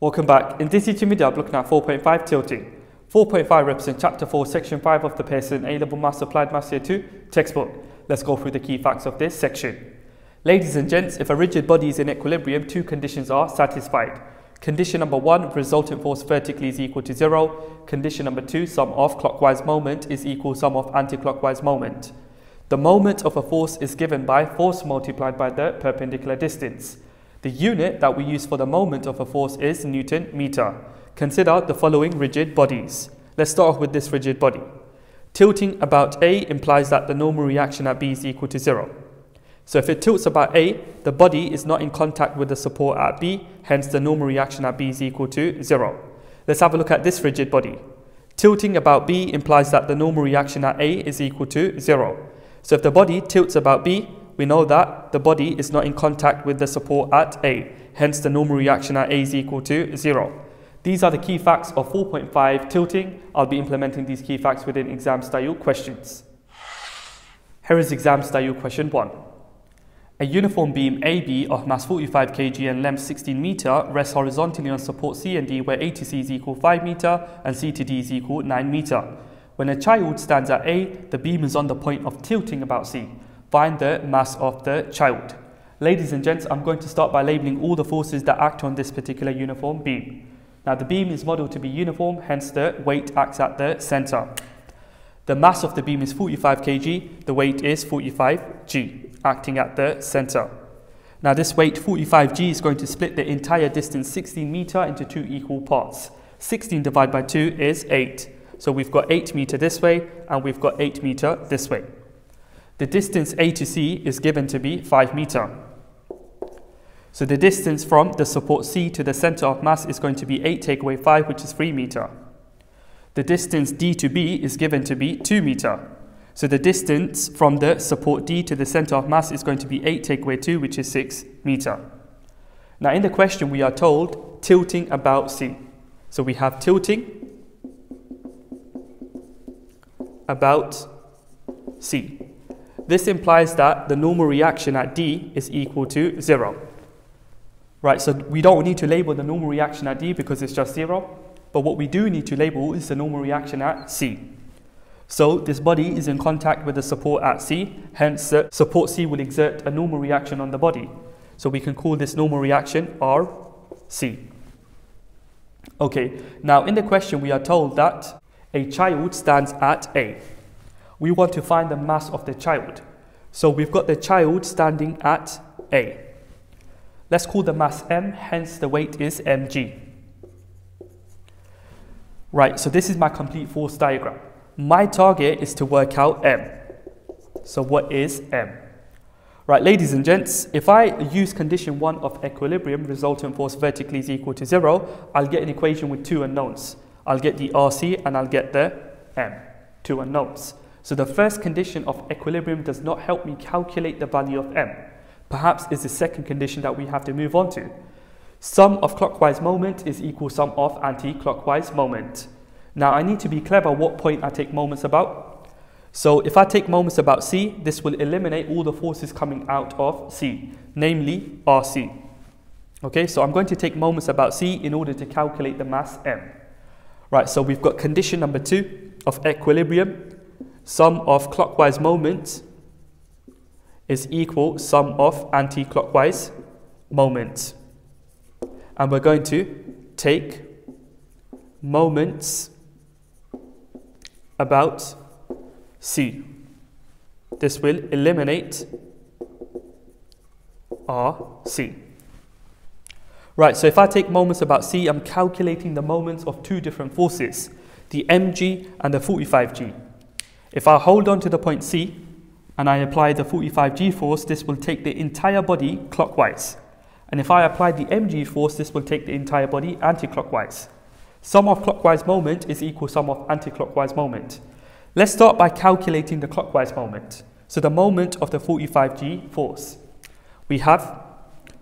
Welcome back. In this video, I'm looking at 4.5 tilting. 4.5 represents chapter 4, section 5 of the Pearson A-Level Maths Applied Maths Year 2 textbook. Let's go through the key facts of this section. Ladies and gents, if a rigid body is in equilibrium, two conditions are satisfied. Condition number one, resultant force vertically is equal to zero. Condition number two, sum of clockwise moment is equal sum of anti-clockwise moment. The moment of a force is given by force multiplied by the perpendicular distance. The unit that we use for the moment of a force is Newton meter. Consider the following rigid bodies. Let's start off with this rigid body. Tilting about A implies that the normal reaction at B is equal to zero. So if it tilts about A, the body is not in contact with the support at B, hence the normal reaction at B is equal to zero. Let's have a look at this rigid body. Tilting about B implies that the normal reaction at A is equal to zero. So if the body tilts about B, we know that the body is not in contact with the support at A. Hence, the normal reaction at A is equal to 0. These are the key facts of 4.5 tilting. I'll be implementing these key facts within exam style questions. Here is exam style question 1. A uniform beam AB of mass 45 kg and length 16 meter rests horizontally on support C and D where A to C is equal 5 meter and C to D is equal 9 meter. When a child stands at A, the beam is on the point of tilting about C. Find the mass of the child. Ladies and gents, I'm going to start by labeling all the forces that act on this particular uniform beam. Now the beam is modeled to be uniform, hence the weight acts at the center. The mass of the beam is 45 kg, the weight is 45 g, acting at the center. Now this weight 45 g is going to split the entire distance 16 meter into two equal parts. 16 divided by 2 is 8. So we've got 8 meter this way and we've got 8 meter this way. The distance A to C is given to be 5 meter. So the distance from the support C to the center of mass is going to be 8 take away 5, which is 3 meter. The distance D to B is given to be 2 meter. So the distance from the support D to the center of mass is going to be 8 take away 2, which is 6 meter. Now in the question we are told tilting about C. So we have tilting about C. This implies that the normal reaction at D is equal to 0. Right, so we don't need to label the normal reaction at D because it's just 0. But what we do need to label is the normal reaction at C. So this body is in contact with the support at C, hence the support C will exert a normal reaction on the body. So we can call this normal reaction RC. Okay, now in the question we are told that a child stands at A we want to find the mass of the child. So we've got the child standing at A. Let's call the mass m, hence the weight is mg. Right, so this is my complete force diagram. My target is to work out m. So what is m? Right, ladies and gents, if I use condition 1 of equilibrium, resultant force vertically is equal to 0, I'll get an equation with two unknowns. I'll get the RC and I'll get the m, two unknowns. So the first condition of equilibrium does not help me calculate the value of m. Perhaps is the second condition that we have to move on to. Sum of clockwise moment is equal sum of anti-clockwise moment. Now I need to be clever what point I take moments about. So if I take moments about C, this will eliminate all the forces coming out of C, namely RC. Okay, so I'm going to take moments about C in order to calculate the mass m. Right, so we've got condition number two of equilibrium sum of clockwise moments is equal sum of anti-clockwise moments. And we're going to take moments about C. This will eliminate RC. Right, so if I take moments about C, I'm calculating the moments of two different forces, the mg and the 45g. If I hold on to the point C and I apply the 45G force, this will take the entire body clockwise. And if I apply the mg force, this will take the entire body anti-clockwise. Sum of clockwise moment is equal sum of anti-clockwise moment. Let's start by calculating the clockwise moment. So the moment of the 45G force. We have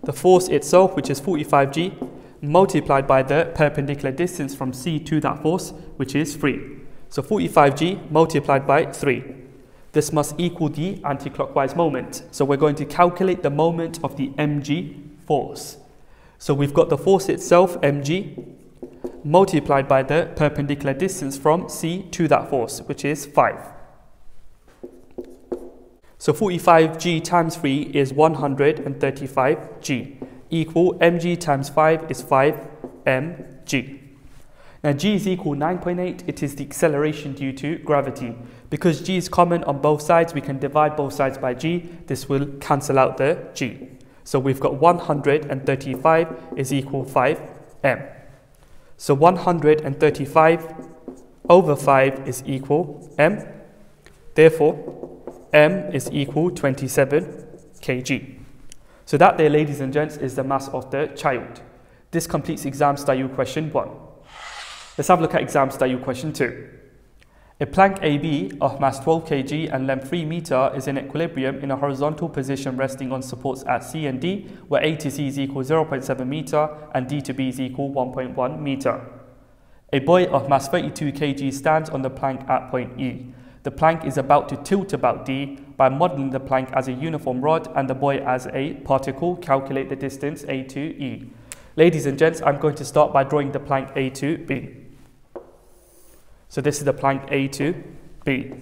the force itself, which is 45G, multiplied by the perpendicular distance from C to that force, which is 3. So 45g multiplied by 3. This must equal the anticlockwise moment. So we're going to calculate the moment of the mg force. So we've got the force itself, mg, multiplied by the perpendicular distance from C to that force, which is 5. So 45g times 3 is 135g, equal mg times 5 is 5mg. Now g is equal 9.8, it is the acceleration due to gravity. Because g is common on both sides, we can divide both sides by g. This will cancel out the g. So we've got 135 is equal 5m. So 135 over 5 is equal m. Therefore, m is equal 27 kg. So that there, ladies and gents, is the mass of the child. This completes exam style question 1. Let's have a look at exam style question 2. A plank AB of mass 12 kg and length 3 meter is in equilibrium in a horizontal position resting on supports at C and D, where A to C is equal 0.7 meter and D to B is equal 1.1 meter. A boy of mass 32 kg stands on the plank at point E. The plank is about to tilt about D. By modeling the plank as a uniform rod and the boy as a particle, calculate the distance A to E. Ladies and gents, I'm going to start by drawing the plank A to B. So this is the plank A to B.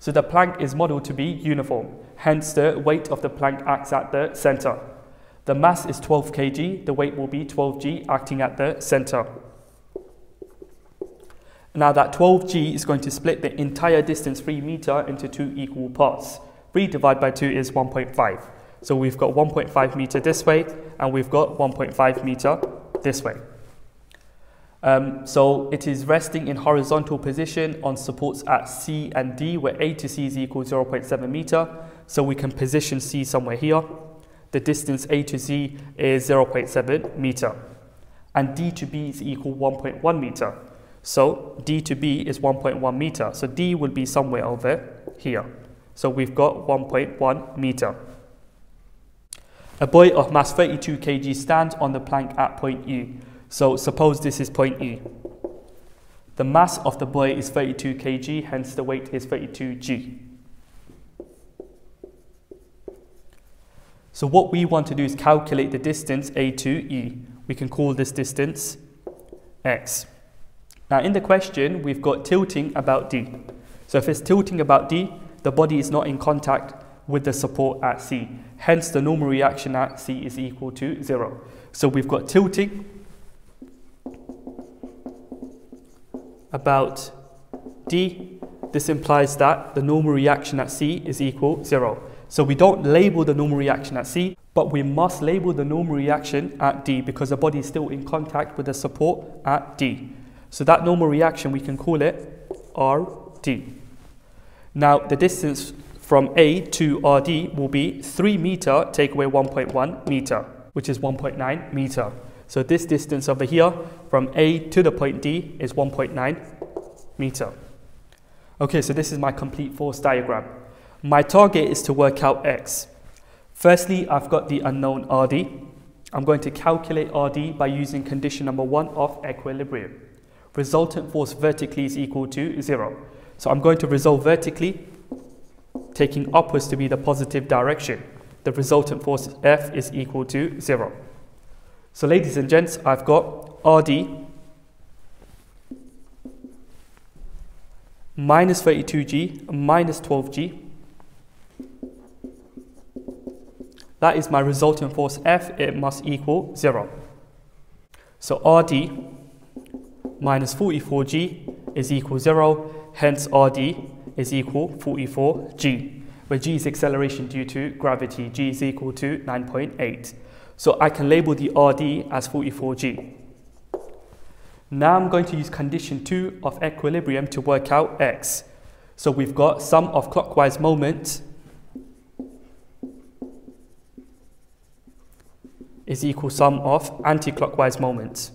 So the plank is modeled to be uniform, hence the weight of the plank acts at the center. The mass is 12 kg, the weight will be 12g acting at the center. Now that 12g is going to split the entire distance 3 meter into two equal parts. 3 divided by 2 is 1.5. So we've got 1.5 meter this way and we've got 1.5 meter this way. Um, so it is resting in horizontal position on supports at C and D where A to C is equal 0.7 meter. So we can position C somewhere here. The distance A to Z is 0.7 meter. And D to B is equal 1.1 meter. So D to B is 1.1 meter. So D will be somewhere over here. So we've got 1.1 meter. A boy of mass 32 kg stands on the plank at point E. So suppose this is point E. The mass of the boy is 32 kg, hence the weight is 32 g. So what we want to do is calculate the distance A to E. We can call this distance x. Now in the question, we've got tilting about D. So if it's tilting about D, the body is not in contact with the support at C. Hence the normal reaction at C is equal to zero. So we've got tilting about D, this implies that the normal reaction at C is equal 0. So we don't label the normal reaction at C, but we must label the normal reaction at D because the body is still in contact with the support at D. So that normal reaction, we can call it RD. Now, the distance from A to RD will be 3 meter, take away 1.1 meter, which is 1.9 meter. So this distance over here from A to the point D is 1.9 meter. Okay, so this is my complete force diagram. My target is to work out X. Firstly, I've got the unknown RD. I'm going to calculate RD by using condition number one of equilibrium. Resultant force vertically is equal to zero. So I'm going to resolve vertically, taking upwards to be the positive direction. The resultant force F is equal to zero. So ladies and gents, I've got RD minus 32G minus 12G. That is my resultant force F, it must equal 0. So RD minus 44G is equal 0, hence RD is equal 44G, where G is acceleration due to gravity, G is equal to 9.8. So I can label the RD as 44G. Now I'm going to use condition 2 of equilibrium to work out X. So we've got sum of clockwise moments is equal sum of anti-clockwise moments.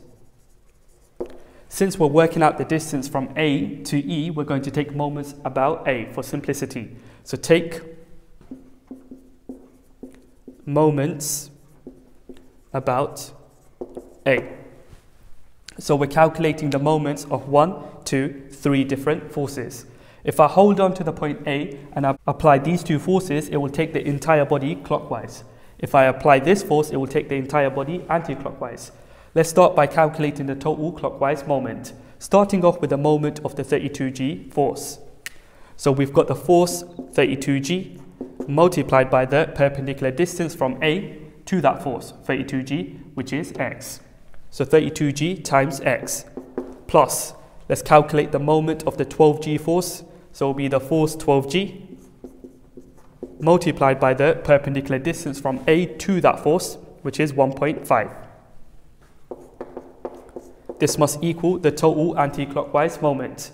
Since we're working out the distance from A to E, we're going to take moments about A for simplicity. So take moments about A. So we're calculating the moments of one, two, three different forces. If I hold on to the point A and I apply these two forces, it will take the entire body clockwise. If I apply this force, it will take the entire body anti-clockwise. Let's start by calculating the total clockwise moment, starting off with the moment of the 32g force. So we've got the force 32g multiplied by the perpendicular distance from A to that force, 32g, which is x. So 32g times x plus, let's calculate the moment of the 12g force. So it will be the force 12g multiplied by the perpendicular distance from A to that force, which is 1.5. This must equal the total anti-clockwise moment.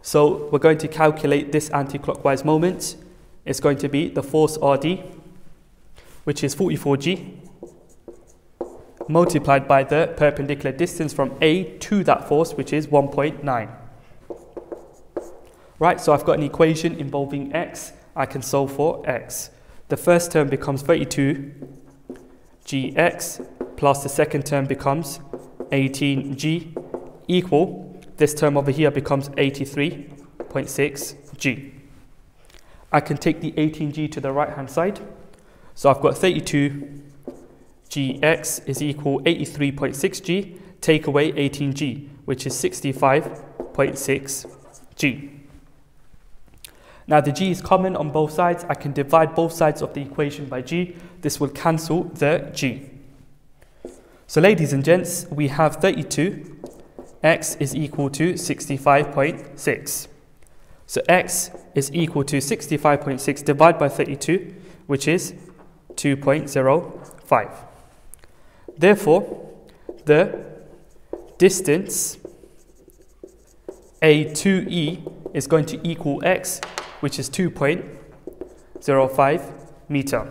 So we're going to calculate this anti-clockwise moment. It's going to be the force RD, which is 44g, multiplied by the perpendicular distance from A to that force, which is 1.9. Right, so I've got an equation involving x I can solve for x. The first term becomes 32 gx plus the second term becomes 18g equal, this term over here becomes 83.6 g. I can take the 18g to the right hand side. So I've got 32 gx is equal 83.6g, take away 18g, which is 65.6 g. Now the g is common on both sides. I can divide both sides of the equation by g. This will cancel the g. So ladies and gents, we have 32. x is equal to 65.6. So x is equal to 65.6 divided by 32, which is 2.05. Therefore, the distance a to E is going to equal x which is 2.05 meter.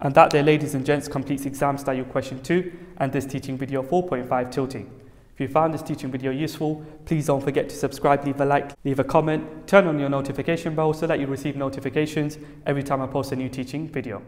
And that there, ladies and gents, completes exam style question 2 and this teaching video 4.5 tilting. If you found this teaching video useful, please don't forget to subscribe, leave a like, leave a comment, turn on your notification bell so that you receive notifications every time I post a new teaching video.